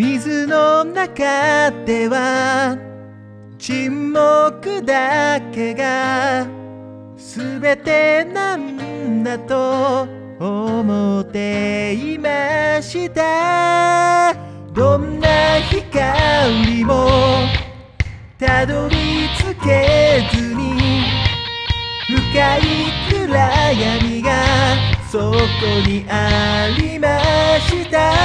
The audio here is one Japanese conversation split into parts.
水の中では沈黙だけが全てなんだと思っていました。どんな光もたどり着けずに深い暗闇がそこにありました。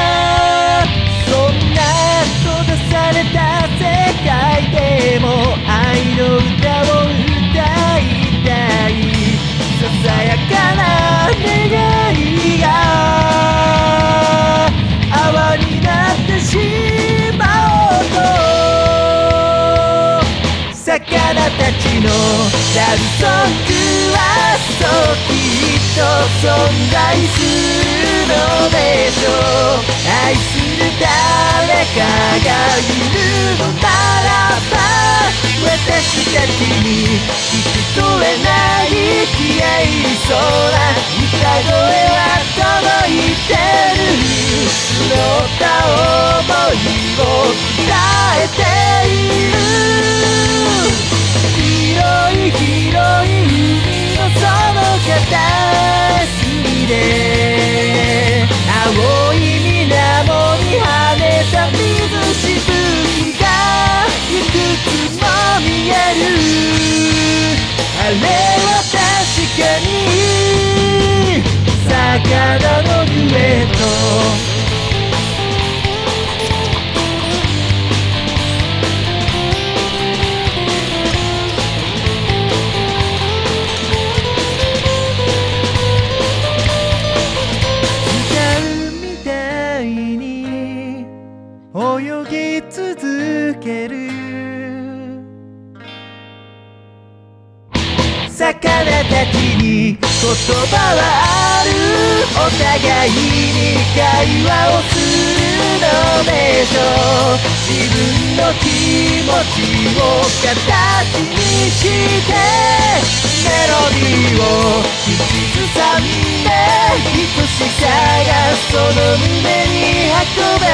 魚たちのラブソングはそうきっと存在するのでしょう愛する誰かがいるのならば私たちに聞き取れない消えそうな歌声は届いてる募った想いを伝えているで青い水面に跳ねた水しぶきがいくつも見える。あれは確かに魚の上泳ぎ続ける。魚たちに言葉はある。お互いに会話をするのでしょう。自分の気持ちを形にしてメロディーを口ずさんで愛しさがその胸に運ば